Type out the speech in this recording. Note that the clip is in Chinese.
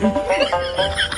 哈！